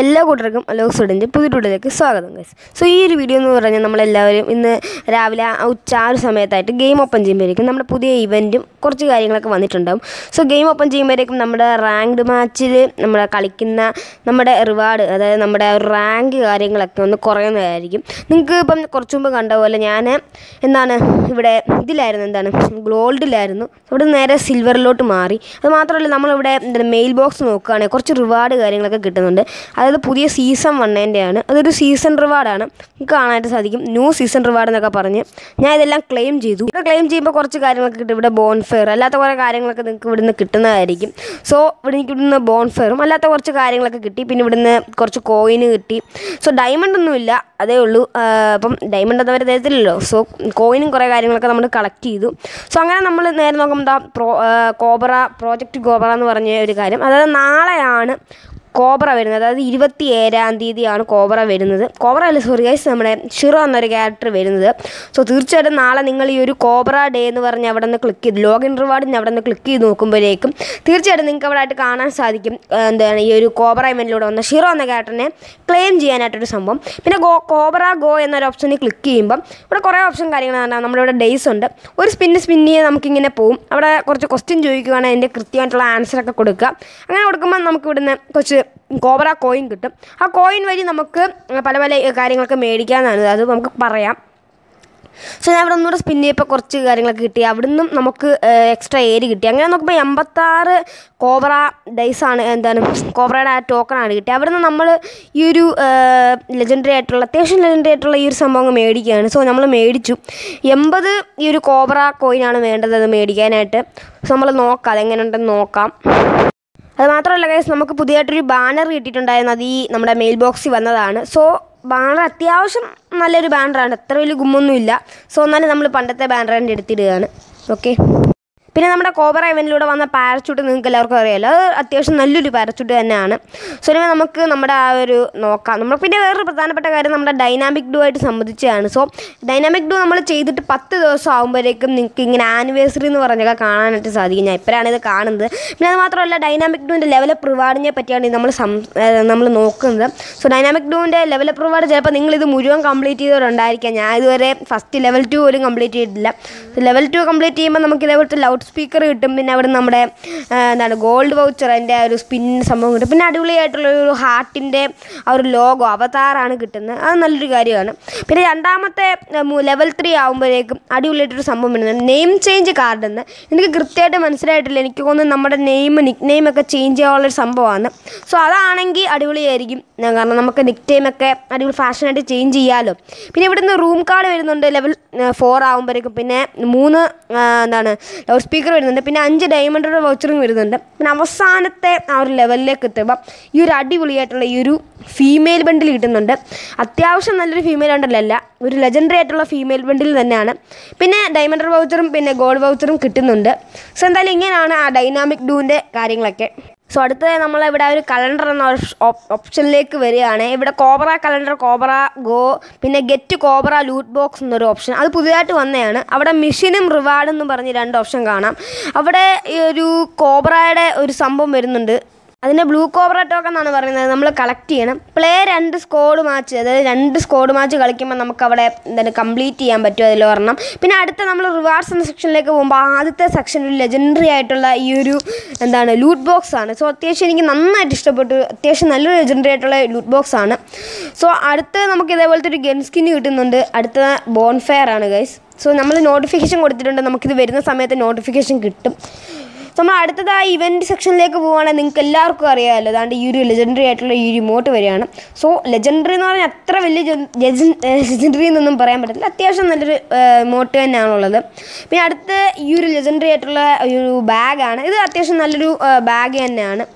എല്ലാ കൂട്ടർക്കും അലോക് സ്റ്റുഡന്റ് പുതിയ വീഡിയോയിലേക്ക് സ്വാഗതം ഗൈസ് സോ ഈ ഒരു വീഡിയോ എന്ന് പറഞ്ഞാൽ നമ്മളെല്ലാവരും ഇന്ന് രാവിലെ ഉച്ച ആ ഒരു സമയത്തായിട്ട് ഗെയിം ഓപ്പൺ ചെയ്യുമ്പോഴേക്കും നമ്മുടെ പുതിയ ഇവന്റും കുറച്ച് കാര്യങ്ങളൊക്കെ വന്നിട്ടുണ്ടാവും. സോ ഗെയിം ഓപ്പൺ ചെയ്യുമ്പോഴേക്കും നമ്മുടെ റാങ്ക്ഡ് മാച്ചിൽ നമ്മൾ കളിക്കുന്ന നമ്മുടെ റിവാർഡ് അതായത് നമ്മുടെ റാങ്ക് കാര്യങ്ങളൊക്കെ ഒന്ന് കുറയുന്നതായിരിക്കും. നിങ്ങൾക്ക് ഇപ്പം കുറച്ച് മുമ്പ് കണ്ട പോലെ ഞാൻ എന്താണ് ഇവിടെ ഇതിലായിരുന്നു എന്താണ് ഗോൾഡിലായിരുന്നു. അവിടെ നേരെ സിൽവറിലോട്ട് മാറി. അത് മാത്രമല്ല നമ്മളിവിടെ എന്താണ് മെയിൽ ബോക്സ് നോക്കുകയാണെങ്കിൽ കുറച്ച് റിവാർഡ് കാര്യങ്ങളൊക്കെ കിട്ടുന്നുണ്ട്. അതായത് പുതിയ സീസൺ വന്നതിന്റെയാണ് അതൊരു സീസൺ റിവാർഡാണ് നിങ്ങൾക്ക് കാണാനായിട്ട് സാധിക്കും. ന്യൂ സീസൺ റിവാർഡ് എന്നൊക്കെ പറഞ്ഞ് ഞാൻ ഇതെല്ലാം ക്ലെയിം ചെയ്തു. ഇവിടെ ക്ലെയിം ചെയ്യുമ്പോൾ കുറച്ച് കാര്യങ്ങളൊക്കെ കിട്ടും. ഇവിടെ ബോൺഫെയർ അല്ലാത്ത കുറേ കാര്യങ്ങളൊക്കെ നിങ്ങൾക്ക് ഇവിടുന്ന് കിട്ടുന്നതായിരിക്കും. സോ ഇവിടെ എനിക്ക് ഇവിടുന്ന് ബോൺഫെയറും അല്ലാത്ത കുറച്ച് കാര്യങ്ങളൊക്കെ കിട്ടി. പിന്നെ ഇവിടുന്ന് കുറച്ച് കോയിന് കിട്ടി. സോ ഡയമണ്ട് ഒന്നുമില്ല അതേ ഉള്ളൂ. അപ്പം ഡയമണ്ട് ഒന്നും അവർ തരത്തില്ലല്ലോ. സോ കോയിനും കുറേ കാര്യങ്ങളൊക്കെ നമ്മൾ കളക്ട് ചെയ്തു. സോ അങ്ങനെ നമ്മൾ നേരെ നോക്കുമ്പോൾ എന്താ പ്രോ കോബറ പ്രോജക്റ്റ് കോബറ എന്ന് പറഞ്ഞ ഒരു കാര്യം. അതായത് നാളെയാണ് കോബ്ര വരുന്നത്. അതായത് ഇരുപത്തി ഏഴാം തീയതിയാണ് കോബ്ര വരുന്നത്. കോബ്ര അല്ല സോറി ഗൈസ് നമ്മുടെ ഷിറോ എന്നൊരു ക്യാരക്ടർ വരുന്നത്. സോ തീർച്ചയായിട്ടും നാളെ നിങ്ങൾ ഈ ഒരു കോബ്ര ഡേ എന്ന് പറഞ്ഞ് അവിടെ നിന്ന് ക്ലിക്ക് ചെയ്ത് ലോഗിൻ റിവാർഡിന് അവിടെ നിന്ന് ക്ലിക്ക് ചെയ്ത് നോക്കുമ്പോഴേക്കും തീർച്ചയായിട്ടും നിങ്ങൾക്ക് അവിടെ ആയിട്ട് കാണാൻ സാധിക്കും എന്താണ് ഈ ഒരു കോബ്ര ഇവന്റിലൂടെ വന്ന ഷിറോ എന്ന ക്യാരക്ടറിനെ ക്ലെയിം ചെയ്യാനായിട്ടൊരു സംഭവം. പിന്നെ ഗോ കോബ്ര ഗോ എന്നൊരു ഓപ്ഷനിൽ ക്ലിക്ക് ചെയ്യുമ്പം ഇവിടെ കുറേ ഓപ്ഷൻ കാര്യങ്ങളാണ് നമ്മളിവിടെ ഡേയ്സ് ഉണ്ട്. ഒരു സ്പിന്ന് സ്പിന്ന് നമുക്കിങ്ങനെ പോകും അവിടെ കുറച്ച് ക്വസ്റ്റ്യൻ ചോദിക്കുകയാണെങ്കിൽ അതിന്റെ കൃത്യമായിട്ടുള്ള ആൻസറൊക്കെ കൊടുക്കുക. അങ്ങനെ കൊടുക്കുമ്പോൾ നമുക്ക് ഇവിടുന്ന് കുറച്ച് കോബ്ര കോയിൻ കിട്ടും. ആ കോയിൻ വഴി നമുക്ക് പല പല കാര്യങ്ങളൊക്കെ മേടിക്കാമെന്നാണ് അത് നമുക്ക് പറയാം. സോ ഞാൻ അവിടെ ഒന്നുകൂടെ സ്പിൻ ചെയ്യപ്പോൾ കുറച്ച് കാര്യങ്ങളൊക്കെ കിട്ടി. അവിടുന്നും നമുക്ക് എക്സ്ട്രാ ഏരി കിട്ടി. അങ്ങനെ നോക്കുമ്പോൾ എൺപത്താറ് കോബ്ര ഡൈസാണ് എന്താണ് കോബ്രയുടെ ആ ടോക്കണാണ് കിട്ടി അവിടുന്ന് നമ്മൾ ഈ ഒരു ലെജൻഡറി ആയിട്ടുള്ള അത്യാവശ്യം ലെജൻഡറി ആയിട്ടുള്ള ഈ ഒരു സംഭവം മേടിക്കുകയാണ്. സോ നമ്മൾ മേടിച്ചു. എൺപത് ഈ ഒരു കോബ്ര കോയിനാണ് വേണ്ടത് അത് മേടിക്കാനായിട്ട്. സോ നമ്മൾ നോക്കാം അതെങ്ങനെയുണ്ടെന്ന് നോക്കാം. അത് മാത്രമല്ല ഗൈസ് നമുക്ക് പുതിയതായിട്ടൊരു ബാനർ കിട്ടിയിട്ടുണ്ടായിരുന്നു. അത് ഈ നമ്മുടെ മെയിൽ ബോക്സിൽ വന്നതാണ്. സോ ബാനർ അത്യാവശ്യം നല്ലൊരു ബാനറാണ് അത്ര വലിയ ഗുമ്മൊന്നുമില്ല. സോ എന്നാലും നമ്മൾ പണ്ടത്തെ ബാനർ തന്നെ എടുത്തിടുകയാണ്. ഓക്കെ പിന്നെ നമ്മുടെ കോബറ ഇവന്റിലൂടെ വന്ന പാരച്യൂട്ട് നിങ്ങൾക്ക് എല്ലാവർക്കും അറിയാമല്ലോ അത് അത്യാവശ്യം നല്ലൊരു പാരച്യൂട്ട് തന്നെയാണ്. സോ ഇനി നമുക്ക് നമ്മുടെ ആ ഒരു നോക്കാം. നമ്മൾ പിന്നെ വേറൊരു പ്രധാനപ്പെട്ട കാര്യം നമ്മുടെ ഡൈനാമിക് ഡൂ ആയിട്ട് സംബന്ധിച്ചാണ് സോ ഡൈനാമിക് ഡൂ നമ്മൾ ചെയ്തിട്ട് പത്ത് ദിവസം ആകുമ്പോഴേക്കും നിങ്ങൾക്ക് ഇങ്ങനെ ആനിവേഴ്സറി എന്ന് പറഞ്ഞൊക്കെ കാണാനായിട്ട് സാധിക്കും. ഞാൻ ഇപ്പോഴാണ് ഇത് കാണുന്നത്. പിന്നെ അത് മാത്രമല്ല ഡൈനാമിക് ഡൂവിന്റെ ലെവലപ്പ് റിവാർഡിനെ പറ്റിയാണ് നമ്മൾ നമ്മൾ നോക്കുന്നത്. സോ ഡൈനാമിക് ഡൂവിന്റെ ലെവലപ്പ് റിവാർഡ് ചിലപ്പോൾ നിങ്ങളിത് മുഴുവൻ കംപ്ലീറ്റ് ചെയ്തവരുണ്ടായിരിക്കാം. ഞാൻ ഇതുവരെ ഫസ്റ്റ് ലെവൽ ടു പോലും കംപ്ലീറ്റ് ചെയ്തിട്ടില്ല. ലെവൽ ടു കംപ്ലീറ്റ് ചെയ്യുമ്പോൾ നമുക്ക് ഇതേപോലത്തെ ലൗഡ് സ്പീക്കർ കിട്ടും. പിന്നെ അവിടെ നമ്മുടെ എന്താണ് ഗോൾഡ് വൗച്ചർ അതിന്റെ ഒരു സ്പിൻ സംഭവം കിട്ടും. പിന്നെ അടിപൊളിയായിട്ടുള്ള ഒരു ഹാർട്ടിന്റെ ആ ഒരു ലോഗോ അവതാറാണ് കിട്ടുന്നത്. അത് നല്ലൊരു കാര്യമാണ്. പിന്നെ രണ്ടാമത്തെ ലെവൽ ത്രീ ആകുമ്പോഴേക്കും അടിപൊളിയായിട്ടൊരു സംഭവം വരുന്നത്. നെയിം ചേഞ്ച് കാർഡ് എന്ന് എനിക്ക് കൃത്യമായിട്ട് മനസ്സിലായിട്ടില്ല. എനിക്ക് തോന്നുന്നു നമ്മുടെ നെയിം നിക് നെയിമൊക്കെ ചേഞ്ച് ചെയ്യാനുള്ളൊരു സംഭവമാണ്. സോ അതാണെങ്കിൽ അടിപൊളിയായിരിക്കും. കാരണം നമുക്ക് നിക് ടൈമൊക്കെ അടിപൊളി ഫാഷനായിട്ട് ചേഞ്ച് ചെയ്യാമല്ലോ പിന്നെ ഇവിടുന്ന് റൂം കാർഡ് വരുന്നുണ്ട് ലെവൽ ഫോർ ആകുമ്പോഴേക്കും പിന്നെ മൂന്ന് എന്താണ് ലൗഡ് സ്പീക്കർ വരുന്നുണ്ട്. പിന്നെ അഞ്ച് ഡയമണ്ടിന്റെ വൗച്ചറും വരുന്നുണ്ട്. പിന്നെ അവസാനത്തെ ആ ഒരു ലെവലിലേക്ക് എത്തുമ്പം ഈ ഒരു അടിപൊളിയായിട്ടുള്ള ഈ ഒരു ഫീമെയിൽ ബണ്ടിൽ കിട്ടുന്നുണ്ട്. അത്യാവശ്യം നല്ലൊരു ഫീമെയിൽ ബണ്ടിലല്ല ഒരു ലെജൻഡറി ആയിട്ടുള്ള ഫീമെയിൽ ബണ്ടിൽ തന്നെയാണ്. പിന്നെ ഡയമണ്ടർ വൗച്ചറും പിന്നെ ഗോൾഡ് വൗച്ചറും കിട്ടുന്നുണ്ട്. സോ എന്തായാലും ഇങ്ങനെയാണ് ആ ഡൈനാമിക് ഡൂവിന്റെ കാര്യങ്ങളൊക്കെ. സോ അടുത്തത് നമ്മളിവിടെ ഒരു കലണ്ടർ എന്ന ഓപ്ഷനിലേക്ക് വരികയാണ്. ഇവിടെ കോബ്ര കലണ്ടർ കോബ്ര ഗോ പിന്നെ ഗെറ്റ് കോബ്ര ലൂട്ട് ബോക്സ് എന്നൊരു ഓപ്ഷൻ അത് പുതിയതായിട്ട് വന്നതാണ്. അവിടെ മിഷനും റിവാർഡും എന്ന് പറഞ്ഞ് രണ്ട് ഓപ്ഷൻ കാണാം. അവിടെ ഈ ഒരു കോബ്രയുടെ ഒരു സംഭവം വരുന്നുണ്ട്. അതിന്റെ ബ്ലൂ കോബ്ര ടോക്കൺ എന്നാണ് പറയുന്നത്. നമ്മൾ കളക്ട് ചെയ്യണം. പ്ലേ രണ്ട് സ്കോഡ് മാച്ച് അതായത് രണ്ട് സ്കോഡ് മാച്ച് കളിക്കുമ്പോൾ നമുക്ക് അവിടെ എന്താണ് കംപ്ലീറ്റ് ചെയ്യാൻ പറ്റും അതിൽ ഒരെണ്ണം പിന്നെ അടുത്ത നമ്മൾ റിവാർഡ്സ് എന്ന സെക്ഷനിലേക്ക് പോകുമ്പോൾ ആദ്യത്തെ സെക്ഷനിൽ ലെജൻഡറി ആയിട്ടുള്ള ഈ ഒരു എന്താണ് ലൂട്ട് ബോക്സ് ആണ്. സോ അത്യാവശ്യം എനിക്ക് നന്നായിട്ട് ഇഷ്ടപ്പെട്ടു. അത്യാവശ്യം നല്ലൊരു ലെജൻഡറി ആയിട്ടുള്ള ലൂട്ട് ബോക്സ് ആണ്. സോ അടുത്ത് നമുക്ക് ഇതേപോലത്തെ ഒരു ഗൺ സ്കിൻ കിട്ടുന്നുണ്ട്. അടുത്ത ബോൺഫെയർ ആണ് ഗൈസ് സോ നമ്മൾ നോട്ടിഫിക്കേഷൻ കൊടുത്തിട്ടുണ്ട്. നമുക്കിത് വരുന്ന സമയത്ത് നോട്ടിഫിക്കേഷൻ കിട്ടും. നമ്മൾ അടുത്തതായി ഇവന്റ് സെക്ഷനിലേക്ക് പോവുകയാണെങ്കിൽ നിങ്ങൾക്ക് എല്ലാവർക്കും അറിയാമല്ലോ. അതാണ്ട് ഈ ഒരു ലെജൻഡറി ആയിട്ടുള്ള ഈ റിമോട്ട് വരികയാണ്. സോ ലെജൻഡറി എന്ന് പറഞ്ഞാൽ അത്ര വലിയ ലെജൻഡറി എന്നൊന്നും പറയാൻ പറ്റത്തില്ല. അത്യാവശ്യം നല്ലൊരു റിമോട്ട് തന്നെയാണുള്ളത്. പിന്നെ അടുത്ത ഈ ഒരു ലെജൻഡറി ആയിട്ടുള്ള ഒരു ബാഗാണ് ഇത് അത്യാവശ്യം നല്ലൊരു ബാഗ് തന്നെയാണ്.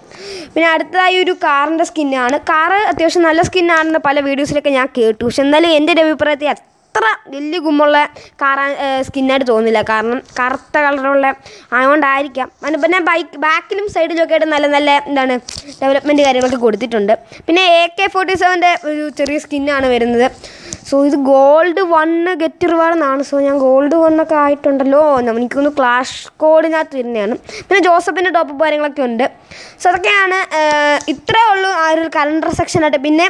പിന്നെ അടുത്തതായി ഒരു കാറിന്റെ സ്കിന്നാണ് കാറ് അത്യാവശ്യം നല്ല സ്കിന്നാണെന്ന് പല വീഡിയോസിലൊക്കെ ഞാൻ കേട്ടു. പക്ഷെ എന്നാലും എന്റെ ഒരു അഭിപ്രായത്തിൽ അത്ര വലിയ ഗുമ്മുള്ള കാറാ സ്കിന്നായിട്ട് തോന്നില്ല കാരണം കറുത്ത കളറുള്ള ആയതുകൊണ്ടായിരിക്കാം. അതിന് പിന്നെ ബൈക്ക് ബാക്കിലും സൈഡിലൊക്കെ ആയിട്ട് നല്ല നല്ല എന്താണ് ഡെവലപ്മെന്റ് കാര്യങ്ങളൊക്കെ കൊടുത്തിട്ടുണ്ട്. പിന്നെ എ കെ ഫോർട്ടി സെവന്റെ ഒരു ചെറിയ സ്കിന്നാണ് വരുന്നത്. സോ ഇത് ഗോൾഡ് വണ്ണ് ഗെറ്റ് റിവാർഡെന്നാണ് സോ ഞാൻ ഗോൾഡ് വണ്ണൊക്കെ ആയിട്ടുണ്ടല്ലോ. എനിക്കൊന്ന് ക്ലാഷ് കോഡിനകത്ത് തന്നെയാണ് പിന്നെ ജോസഫിന്റെ ടോപ്പ് കാര്യങ്ങളൊക്കെ ഉണ്ട്. സോ അതൊക്കെയാണ് ഇത്രയേ ഇത്രേ ഉള്ളൂ ആ ഒരു കലണ്ടർ സെക്ഷനായിട്ട് പിന്നെ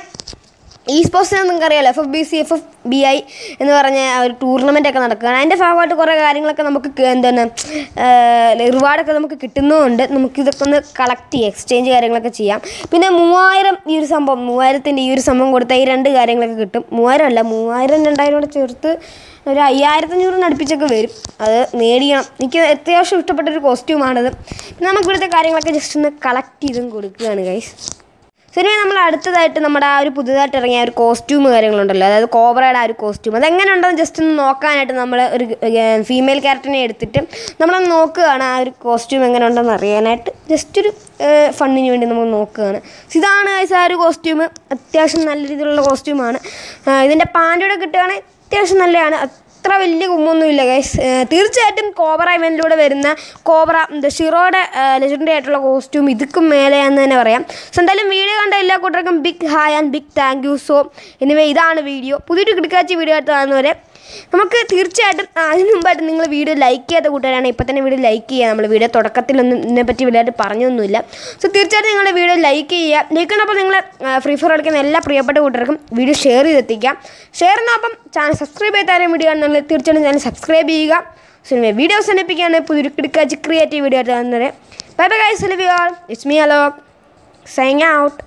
ഈ സ്പോർട്സിനെ നിങ്ങൾക്ക് അറിയാലോ F F B C F F B I എന്ന് പറഞ്ഞ ഒരു ടൂർണമെന്റ് ഒക്കെ നടക്കുകയാണ്. അതിന്റെ ഭാഗമായിട്ട് കുറേ കാര്യങ്ങളൊക്കെ നമുക്ക് എന്താണ് റിവാർഡൊക്കെ നമുക്ക് കിട്ടുന്നതുകൊണ്ട് നമുക്കിതൊക്കെ ഒന്ന് കളക്ട് ചെയ്യാം എക്സ്ചേഞ്ച് കാര്യങ്ങളൊക്കെ ചെയ്യാം. പിന്നെ മൂവായിരം ഈ ഒരു സംഭവം മൂവായിരത്തിന്റെ ഈ ഒരു സംഭവം കൊടുത്താൽ ഈ രണ്ട് കാര്യങ്ങളൊക്കെ കിട്ടും. മൂവായിരം അല്ല മൂവായിരം രണ്ടായിരം കൂടെ ചേർത്ത് ഒരു അയ്യായിരത്തഞ്ഞൂറിന് അടുപ്പിച്ചൊക്കെ വരും. അത് നേടിയണം എനിക്ക് അത്യാവശ്യം ഇഷ്ടപ്പെട്ട ഒരു കോസ്റ്റ്യൂമാണത് പിന്നെ നമുക്ക് ഇവിടുത്തെ കാര്യങ്ങളൊക്കെ ജസ്റ്റ് ഒന്ന് കളക്ട് ചെയ്തും കൊടുക്കുകയാണ് ഗൈസ് സിനിമ നമ്മൾ അടുത്തതായിട്ട് നമ്മുടെ ആ ഒരു പുതുതായിട്ട് ഇറങ്ങിയ ഒരു കോസ്റ്റ്യൂം കാര്യങ്ങളുണ്ടല്ലോ. അതായത് കോബ്രയുടെ ആ ഒരു കോസ്റ്റ്യൂം അതെങ്ങനെ ഉണ്ടെന്ന് ജസ്റ്റ് ഒന്ന് നോക്കാനായിട്ട് നമ്മൾ ഒരു ഫീമെയിൽ ക്യാരക്ടറിനെ എടുത്തിട്ട് നമ്മളൊന്ന് നോക്കുകയാണ് ആ ഒരു കോസ്റ്റ്യൂം എങ്ങനെ ഉണ്ടെന്ന് അറിയാനായിട്ട്. ജസ്റ്റ് ഒരു ഫണ്ണിന് വേണ്ടി നമ്മൾ നോക്കുകയാണ്. ഇതാണ് ആ ഒരു കോസ്റ്റ്യൂം അത്യാവശ്യം നല്ല രീതിയിലുള്ള കോസ്റ്റ്യൂമാണ് ഇതിന്റെ പാന്റൂടെ കിട്ടുകയാണെങ്കിൽ അത്യാവശ്യം നല്ലതാണ്. അത്ര വലിയ കുമ്മൊന്നുമില്ല ഗൈസ് തീർച്ചയായിട്ടും കോബ്ര ഇവന്റിലൂടെ വരുന്ന കോബ്ര ഷിറോയുടെ ലെജൻഡറി ആയിട്ടുള്ള കോസ്റ്റ്യൂം ഇതുക്കും മേലെയാന്ന് തന്നെ പറയാം. സോ എന്തായാലും വീഡിയോ കണ്ട എല്ലാ കൂട്ടർക്കും big hi and big thank you so anyway ഇതാണ് വീഡിയോ പുതിയൊരു കിടക്കാച്ചി വീഡിയോ ആയിട്ട് കാണുന്നവരെ നമുക്ക് തീർച്ചയായിട്ടും അതിന് മുമ്പായിട്ട് നിങ്ങൾ വീഡിയോ ലൈക്ക് ചെയ്യാത്ത കൂട്ടുകാരാണ്. ഇപ്പോൾ തന്നെ വീഡിയോ ലൈക്ക് ചെയ്യുക നമ്മൾ വീഡിയോ തുടക്കത്തിലൊന്നും ഇതിനെപ്പറ്റി വലുതായിട്ട് പറഞ്ഞൊന്നുമില്ല. സോ തീർച്ചയായിട്ടും നിങ്ങളുടെ വീഡിയോ ലൈക്ക് ചെയ്യുക ലൈക്ക് നിങ്ങൾ ഫ്രീ ഫയർ കളിക്കുന്ന എല്ലാ പ്രിയപ്പെട്ട കൂട്ടുകാർക്കും വീഡിയോ ഷെയർ ചെയ്തെത്തിക്കാം. ഷെയർ ചെയ്യുന്നപ്പം ചാനൽ സബ്സ്ക്രൈബ് ചെയ്താലും വീഡിയോ കാണുന്നത് തീർച്ചയായിട്ടും ചാനൽ സബ്സ്ക്രൈബ് ചെയ്യുക. സിനിമ വീഡിയോ അവസാനിപ്പിക്കുകയാണ്. പുതിയൊരു കിടക്കാച്ച് ക്രിയേറ്റീവ് വീഡിയോ ആയിട്ട് കാണുന്നത് bye bye guys love you all it's me Alok signing out